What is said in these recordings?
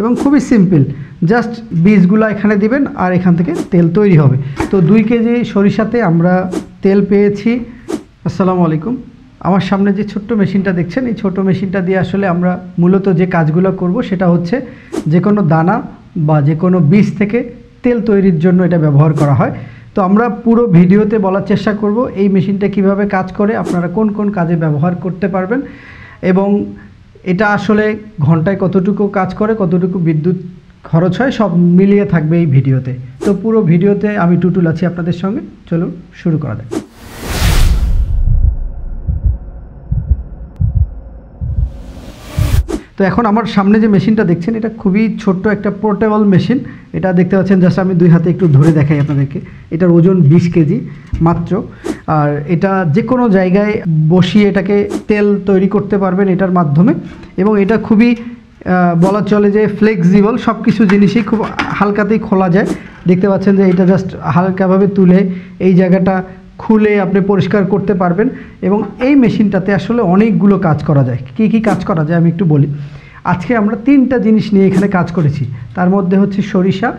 এবং খুবই simple, just বীজগুলো এখানে দিবেন আর এখান থেকে তেল তৈরি হবে। তো দুই কেজি সরিষাতে আমরা তেল পেয়েছি। আসসালামু আলাইকুম। আমার সামনে যে ছোট্ট মেশিনটা দেখছেন, এই ছোট মেশিনটা দিয়ে আসলে আমরা মূলত যে কাজগুলো করব সেটা হচ্ছে যে কোনো দানা বা যে কোনো বীজ থেকে তেল তৈরির জন্য এটা ব্যবহার করা হয়। তো আমরা পুরো ভিডিওতে বলার চেষ্টা করব এই মেশিনটা কীভাবে কাজ করে, আপনারা কোন কোন কাজে ব্যবহার করতে পারবেন এবং এটা আসলে ঘন্টায় কতটুকু কাজ করে, কতটুকু বিদ্যুৎ খরচ হয়, সব মিলিয়ে থাকবে এই ভিডিওতে। তো পুরো ভিডিওতে আমি টুটুল আছি আপনাদের সঙ্গে। চলুন শুরু করা যাক। তো এখন আমার সামনে যে মেশিনটা দেখছেন, এটা খুবই ছোট্ট একটা পোর্টেবল মেশিন এটা দেখতে পাচ্ছেন জাস্ট আমি দুই হাতে একটু ধরে দেখাই আপনাদেরকে। এটার ওজন বিশ কেজি মাত্র। আর এটা যে কোনো জায়গায় বসিয়ে এটাকে তেল তৈরি করতে পারবেন এটার মাধ্যমে। এবং এটা খুবই বলা চলে যে ফ্লেক্সিবল সব কিছু জিনিসই খুব হালকাতেই খোলা যায়। দেখতে পাচ্ছেন যে এটা জাস্ট হালকাভাবে তুলে এই জায়গাটা খুলে আপনি পরিষ্কার করতে পারবেন এবং এই মেশিনটাতে আসলে অনেকগুলো কাজ করা যায়। কি কি কাজ করা যায় আমি একটু বলি। আজকে আমরা তিনটা জিনিস নিয়ে এখানে কাজ করেছি। তার মধ্যে হচ্ছে সরিষা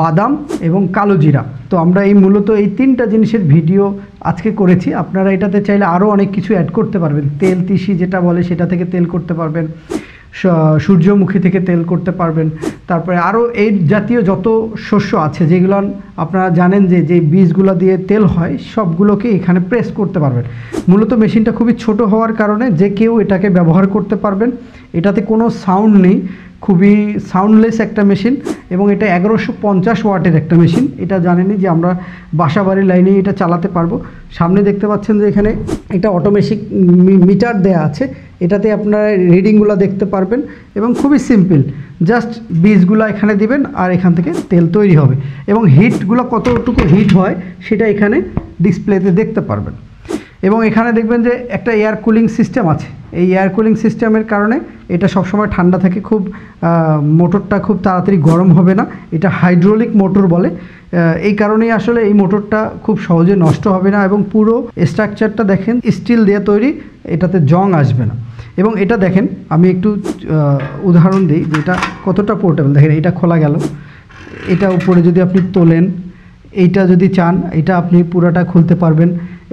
বাদাম এবং কালো জিরা। তো আমরা এই মূলত এই তিনটা জিনিসের ভিডিও আজকে করেছি। আপনারা এটাতে চাইলে আরও অনেক কিছু অ্যাড করতে পারবেন। তেল, তিসি যেটা বলে সেটা থেকে তেল করতে পারবেন। সূর্যমুখী থেকে তেল করতে পারবেন। তারপরে আরও এই জাতীয় যত শস্য আছে, যেগুলো আপনারা জানেন যে যে বীজগুলো দিয়ে তেল হয়, সবগুলোকে এখানে প্রেস করতে পারবেন। মূলত মেশিনটা খুবই ছোট হওয়ার কারণে যে কেউ এটাকে ব্যবহার করতে পারবেন। এটাতে কোনো সাউন্ড নেই, খুবই সাউন্ডলেস একটা মেশিন এবং এটা এগারোশো পঞ্চাশ ওয়াটের একটা মেশিন। এটা জানেনই যে আমরা বাসা বাড়ির লাইনে এটা চালাতে পারব। সামনে দেখতে পাচ্ছেন যে এখানে এটা অটোমেটিক মিটার দেয়া আছে। এটাতে আপনারা রিডিংগুলো দেখতে পারবেন এবং খুবই সিম্পল জাস্ট বীজগুলো এখানে দিবেন আর এখান থেকে তেল তৈরি হবে। এবং হিটগুলো কতটুকু হিট হয় সেটা এখানে ডিসপ্লেতে দেখতে পারবেন। এবং এখানে দেখবেন যে একটা এয়ার কুলিং সিস্টেম আছে। এই এয়ার কুলিং সিস্টেমের কারণে এটা সবসময় ঠান্ডা থাকে, খুব মোটরটা খুব তাড়াতাড়ি গরম হবে না। এটা হাইড্রোলিক মোটর বলে। এই কারণেই আসলে এই মোটরটা খুব সহজে নষ্ট হবে না এবং পুরো স্ট্রাকচারটা দেখেন স্টিল দিয়ে তৈরি, এটাতে জং আসবে না। এবং এটা দেখেন, আমি একটু উদাহরণ দিই যে এটা কতটা পোর্টেবল দেখেন, এটা খোলা গেল। এটা উপরে যদি আপনি তোলেন, এইটা যদি চান, এটা আপনি পুরোটা খুলতে পারবেন।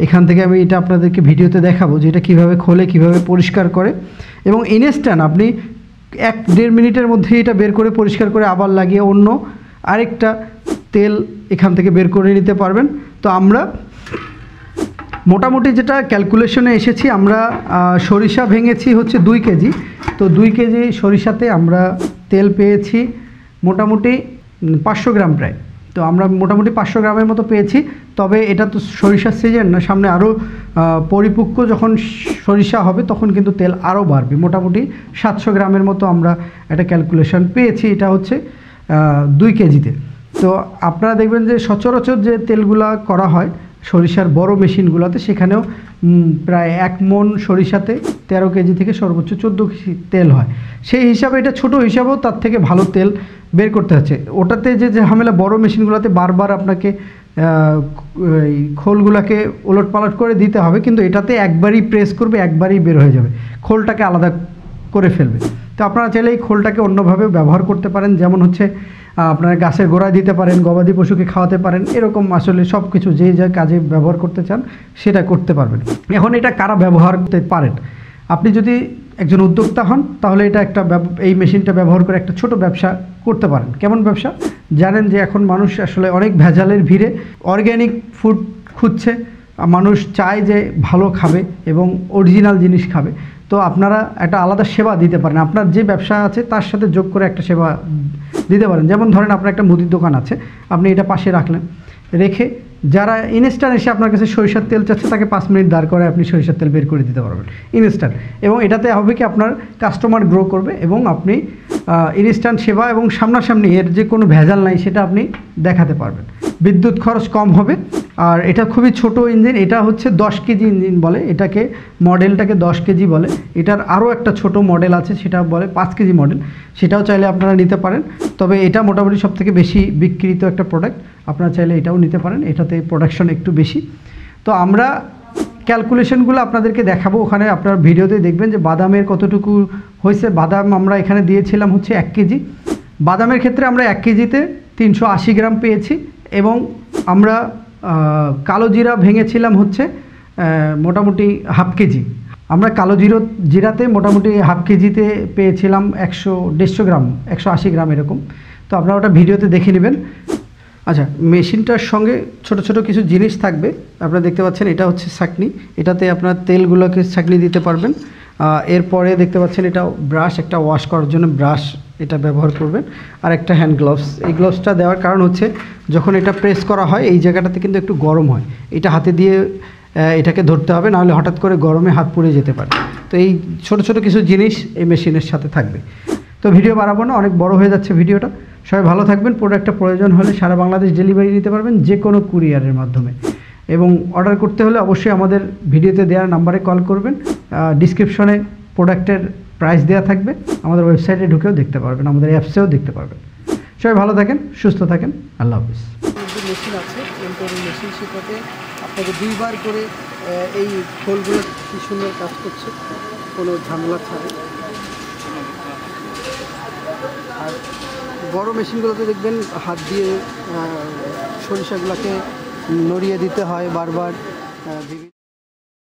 এখান থেকে আমি এটা আপনাদেরকে ভিডিওতে দেখাবো যে এটা কীভাবে খোলে, কীভাবে পরিষ্কার করে। এবং ইনস্ট্যান্ট আপনি এক দেড় মিনিটের মধ্যে এটা বের করে পরিষ্কার করে আবার লাগিয়ে অন্য আরেকটা তেল এখান থেকে বের করে নিতে পারবেন। তো আমরা মোটামুটি যেটা ক্যালকুলেশনে এসেছি, আমরা সরিষা ভেঙেছি হচ্ছে দুই কেজি। তো দুই কেজি সরিষাতে আমরা তেল পেয়েছি মোটামুটি পাঁচশো গ্রাম প্রায়। তো আমরা মোটামুটি পাঁচশো গ্রামের মতো পেয়েছি। তবে এটা তো সরিষার সিজন না, সামনে আরও পরিপক্ক যখন সরিষা হবে তখন কিন্তু তেল আরও বাড়বে। মোটামুটি সাতশো গ্রামের মতো আমরা একটা ক্যালকুলেশন পেয়েছি। এটা হচ্ছে দুই কেজিতে। তো আপনারা দেখবেন যে সচরাচর যে তেলগুলা করা হয় সরিষার বড় মেশিনগুলোতে সেখানেও প্রায় এক মন সরিষাতে তেরো কেজি থেকে সর্বোচ্চ চোদ্দ কেজি তেল হয়। সেই হিসাবে এটা ছোট হিসাবেও তার থেকে ভালো তেল বের করতে হচ্ছে। ওটাতে যে ঝামেলা বড় মেশিনগুলোতে বারবার আপনাকে খোলগুলোকে ওলট পালট করে দিতে হবে, কিন্তু এটাতে একবারই প্রেস করবে, একবারই বের হয়ে যাবে। খোলটাকে আলাদা করে ফেলবে। তো আপনারা চাইলে এই খোলটাকে অন্যভাবে ব্যবহার করতে পারেন। যেমন হচ্ছে আপনারা গাছের গোড়ায় দিতে পারেন, গবাদি পশুকে খাওয়াতে পারেন, এরকম আসলে সব কিছু যে যা কাজে ব্যবহার করতে চান, সেটা করতে পারবেন। এখন এটা কারা ব্যবহার করতে পারেন? আপনি যদি একজন উদ্যোক্তা হন, তাহলে এটা একটা এই মেশিনটা ব্যবহার করে একটা ছোট ব্যবসা করতে পারেন। কেমন ব্যবসা? জানেন যে এখন মানুষ আসলে অনেক ভেজালের ভিড়ে অর্গ্যানিক ফুড খুঁজছে মানুষ চায় যে ভালো খাবে এবং অরিজিনাল জিনিস খাবে। তো আপনারা একটা আলাদা সেবা দিতে পারেন। আপনার যে ব্যবসা আছে, তার সাথে যোগ করে একটা সেবা দিতে পারেন। যেমন ধরেন আপনার একটা মুদির দোকান আছে আপনি এটা পাশে রাখলেন রেখে যারা ইনস্ট্যান্ট এসে আপনার কাছে সরিষার তেল চাচ্ছে, তাকে পাঁচ মিনিট দাঁড় করে আপনি সরিষার তেল বের করে দিতে পারবেন। ইনস্ট্যান্ট এবং এটাতে হবে কি, আপনার কাস্টমার গ্রো করবে এবং আপনি ইনস্ট্যান্ট সেবা এবং সামনাসামনি এর যে কোনো ভেজাল নাই সেটা আপনি দেখাতে পারবেন। বিদ্যুৎ খরচ কম হবে, আর এটা খুবই ছোট ইঞ্জিন এটা হচ্ছে দশ কেজি ইঞ্জিন বলে, এটাকে মডেলটাকে দশ কেজি বলে। এটার আরও একটা ছোট মডেল আছে, সেটা বলে পাঁচ কেজি মডেল সেটাও চাইলে আপনারা নিতে পারেন, তবে এটা মোটামুটি সব থেকে বেশি বিক্রিত একটা প্রোডাক্ট আপনারা চাইলে এটাও নিতে পারেন, এটাতে প্রোডাকশন একটু বেশি। তো আমরা ক্যালকুলেশনগুলো আপনাদেরকে দেখাবো ওখানে, আপনার ভিডিওতে দেখবেন যে বাদামের কতটুকু হয়েছে। বাদাম আমরা এখানে দিয়েছিলাম হচ্ছে এক কেজি। বাদামের ক্ষেত্রে আমরা এক কেজিতে তিনশো আশি গ্রাম পেয়েছি এবং আমরা কালো জিরা ভেঙেছিলাম হচ্ছে মোটামুটি হাফ কেজি। আমরা কালো জিরো, জিরাতে মোটামুটি হাফ কেজিতে পেয়েছিলাম একশো, দেড়শো গ্রাম, একশো আশি গ্রাম এরকম। তো আপনারা ওটা ভিডিওতে দেখে নেবেন। আচ্ছা মেশিনটার সঙ্গে ছোট ছোট কিছু জিনিস থাকবে। আপনারা দেখতে পাচ্ছেন, এটা হচ্ছে ছাকনি এটাতে আপনার তেলগুলোকে ছাকনি দিতে পারবেন। এরপরে দেখতে পাচ্ছেন, এটা ব্রাশ, একটা ওয়াশ করার জন্য ব্রাশ এটা ব্যবহার করবেন। আর একটা হ্যান্ড গ্লাভস। এই গ্লাভসটা দেওয়ার কারণ হচ্ছে, যখন এটা প্রেস করা হয়, এই জায়গাটাতে কিন্তু একটু গরম হয়। এটা হাতে দিয়ে এটাকে ধরতে হবে, নাহলে হঠাৎ করে গরমে হাত পুড়ে যেতে পারে। তো এই ছোট ছোট কিছু জিনিস এই মেশিনের সাথে থাকবে। তো ভিডিও বাড়াবো না, অনেক বড় হয়ে যাচ্ছে ভিডিওটা। সবাই ভালো থাকবেন। প্রোডাক্টটা প্রয়োজন হলে সারা বাংলাদেশ ডেলিভারি নিতে পারবেন যে কোনো কুরিয়ারের মাধ্যমে। এবং অর্ডার করতে হলে অবশ্যই আমাদের ভিডিওতে দেওয়ার নাম্বারে কল করবেন। ডিসক্রিপশনে প্রোডাক্টের প্রাইস দেওয়া থাকবে। আমাদের ওয়েবসাইটে ঢুকেও দেখতে পারবেন আমাদের অ্যাপসেও দেখতে পারবেন। সবাই ভালো থাকেন সুস্থ থাকেন আল্লাহ হাফিজ। মেশিন আছে মেশিন সেটাতে আপনাকে দুইবার করে এই খোলগুলো কি সুন্দর কাজ করছে কোনো ঝামেলা ছাড়াই আর বড় মেশিনগুলোতে দেখবেন হাত দিয়ে সরিষাগুলোকে নড়িয়ে দিতে হয় বারবার